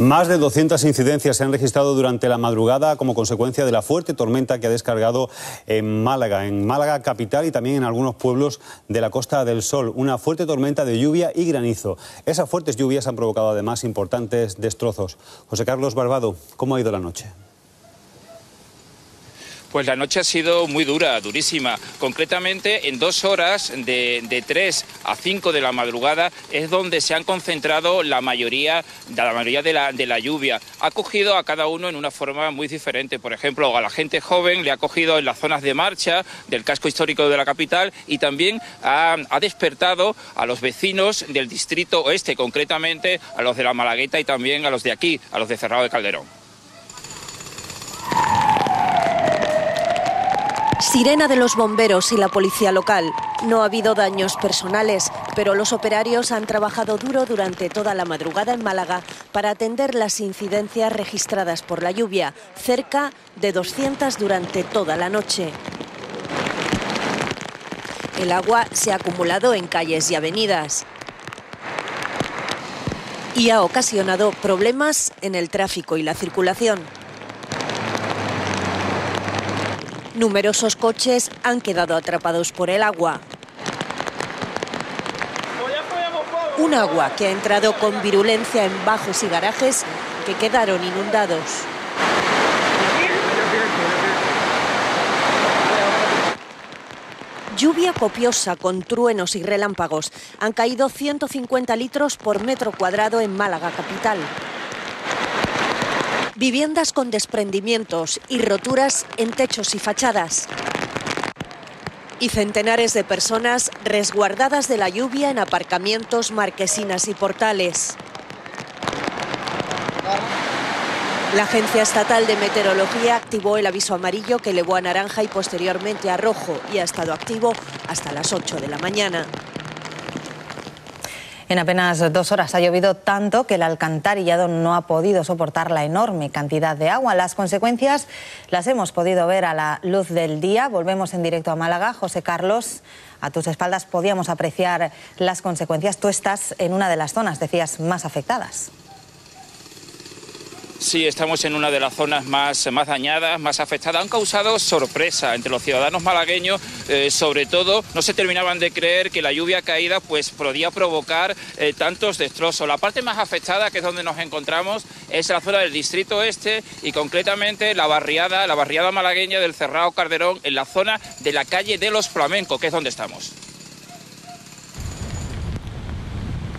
Más de 200 incidencias se han registrado durante la madrugada como consecuencia de la fuerte tormenta que ha descargado en Málaga, en Málaga capital y también en algunos pueblos de la Costa del Sol. Una fuerte tormenta de lluvia y granizo. Esas fuertes lluvias han provocado además importantes destrozos. José Carlos Barbado, ¿cómo ha ido la noche? Pues la noche ha sido muy dura, durísima. Concretamente, en dos horas, de, de 3 a 5 de la madrugada, es donde se han concentrado la mayoría, la mayoría de, la, de la lluvia. Ha cogido a cada uno en una forma muy diferente. Por ejemplo, a la gente joven le ha cogido en las zonas de marcha del casco histórico de la capital y también ha, ha despertado a los vecinos del distrito oeste, concretamente a los de la Malagueta y también a los de aquí, a los de Cerrado de Calderón. Sirena de los bomberos y la policía local. No ha habido daños personales, pero los operarios han trabajado duro durante toda la madrugada en Málaga para atender las incidencias registradas por la lluvia, cerca de 200 durante toda la noche. El agua se ha acumulado en calles y avenidas y ha ocasionado problemas en el tráfico y la circulación. Numerosos coches han quedado atrapados por el agua. Un agua que ha entrado con virulencia en bajos y garajes que quedaron inundados. Lluvia copiosa con truenos y relámpagos. Han caído 150 litros por metro cuadrado en Málaga capital. Viviendas con desprendimientos y roturas en techos y fachadas. Y centenares de personas resguardadas de la lluvia en aparcamientos, marquesinas y portales. La Agencia Estatal de Meteorología activó el aviso amarillo que elevó a naranja y posteriormente a rojo y ha estado activo hasta las 8 de la mañana. En apenas dos horas ha llovido tanto que el alcantarillado no ha podido soportar la enorme cantidad de agua. Las consecuencias las hemos podido ver a la luz del día. Volvemos en directo a Málaga. José Carlos, a tus espaldas podíamos apreciar las consecuencias. Tú estás en una de las zonas, decías, más afectadas. Sí, estamos en una de las zonas más, más dañadas, más afectadas. Han causado sorpresa entre los ciudadanos malagueños, eh, sobre todo no se terminaban de creer que la lluvia caída pues podía provocar eh, tantos destrozos. La parte más afectada, que es donde nos encontramos, es la zona del distrito este y concretamente la barriada, la barriada malagueña del Cerrado Calderón, en la zona de la calle de los Flamencos, que es donde estamos.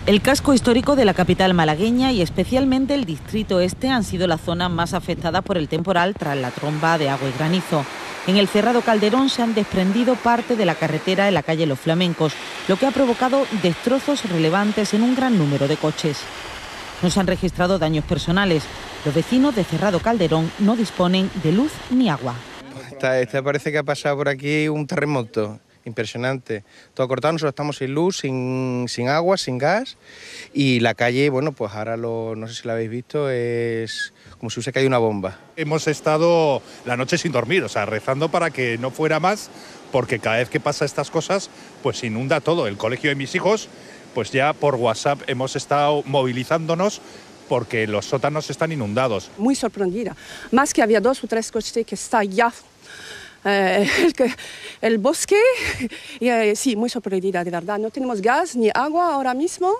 El casco histórico de la capital malagueña y especialmente el distrito este han sido la zona más afectada por el temporal tras la tromba de agua y granizo. En el cerrado Calderón se han desprendido parte de la carretera en la calle Los Flamencos, lo que ha provocado destrozos relevantes en un gran número de coches. No se han registrado daños personales. Los vecinos de Cerrado Calderón no disponen de luz ni agua. Esta parece que ha pasado por aquí un terremoto impresionante. Todo cortado, nosotros estamos sin luz, sin, sin, agua, sin gas y la calle, bueno, pues ahora lo, no sé si lo habéis visto, es como si hubiese caído una bomba. Hemos estado la noche sin dormir, o sea, rezando para que no fuera más, porque cada vez que pasa estas cosas, pues inunda todo. El colegio de mis hijos, pues ya por WhatsApp hemos estado movilizándonos porque los sótanos están inundados. Muy sorprendida, más que había dos o tres coches que están ya eh, el, el, bosque, y, eh, sí, muy sorprendida, de verdad. No tenemos gas ni agua ahora mismo.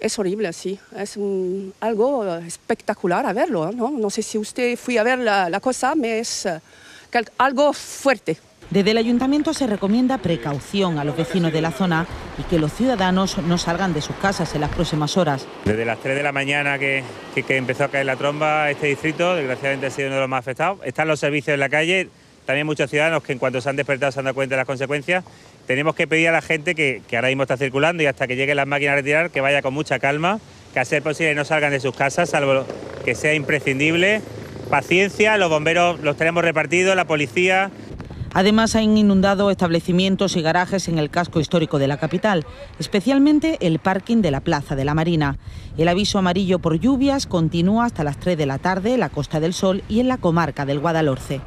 Es horrible, sí. Es un, algo espectacular a verlo. ¿no? no sé si usted fue a ver la, la cosa, me es uh, algo fuerte. Desde el ayuntamiento se recomienda precaución a los vecinos de la zona y que los ciudadanos no salgan de sus casas en las próximas horas. Desde las 3 de la mañana que, que, que empezó a caer la tromba, este distrito, desgraciadamente ha sido uno de los más afectados. Están los servicios en la calle, también muchos ciudadanos que en cuanto se han despertado se han dado cuenta de las consecuencias. Tenemos que pedir a la gente que, que ahora mismo está circulando y hasta que lleguen las máquinas a retirar, que vaya con mucha calma, que a ser posible no salgan de sus casas, salvo que sea imprescindible. Paciencia, los bomberos los tenemos repartidos, la policía, Además, han inundado establecimientos y garajes en el casco histórico de la capital, especialmente el parking de la Plaza de la Marina. El aviso amarillo por lluvias continúa hasta las 3 de la tarde en la Costa del Sol y en la comarca del Guadalhorce.